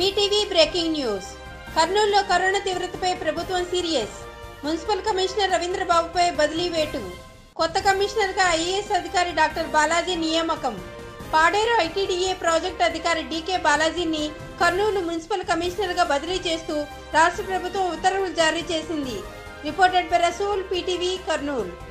PTV breaking news. కర్నూలులో corona తీవ్రతపై ప్రభుత్వం సీరియస్. మున్సిపల్ కమిషనర్ రవీంద్రబాబుపై బదిలీ వేటు. కొత్త కమిషనర్గా ఐఏఎస్ అధికారి డాక్టర్ బాలాజీ నియామకం. పాడేరు ఐటీడీఏ ప్రాజెక్ట్ అధికారి డీకే బాలాజీని కర్నూలు మున్సిపల్ కమిషనర్గా బదిలీ చేస్తూ రాష్ట్ర ప్రభుత్వం ఉత్తర్వులు జారీ చేసింది. Reported by Rasool PTV Kurnool.